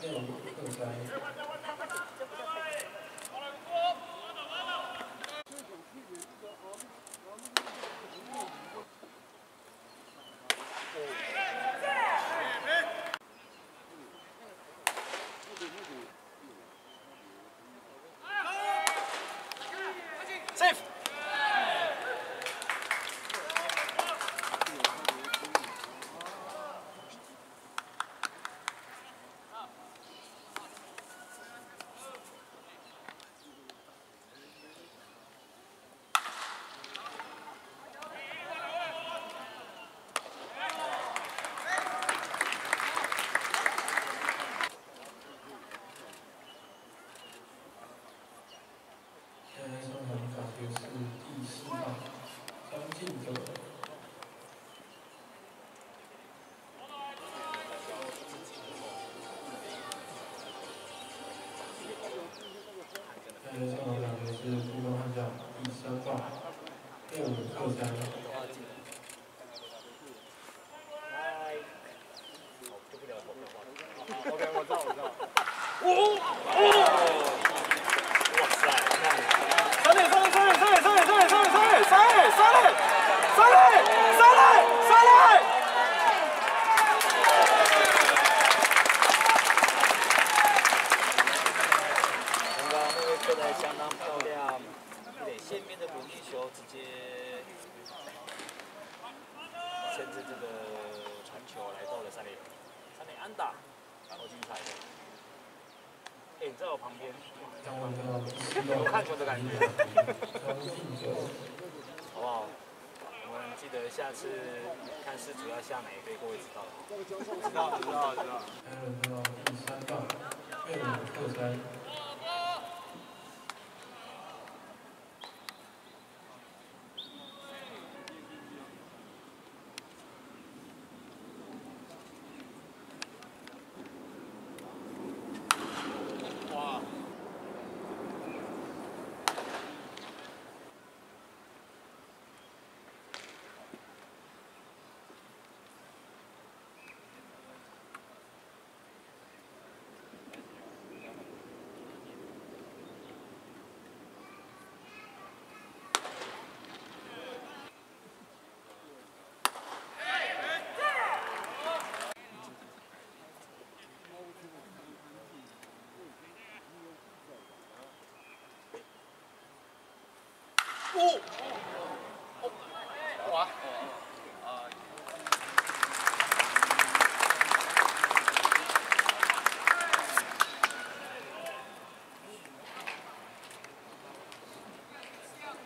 这种这种专业。学生和同学是初中汉教第三挂，第五课三。Oh! 射得相当漂亮，对线面的滚地球直接牵着这个传球来到了三垒，三垒安打，好精彩的。哎，你在我旁边，然后到第四有看球的感觉，好不好？我们记得下次看是主要下哪一队，各位知道了。知道，知道，知道。 โอ้โหขวา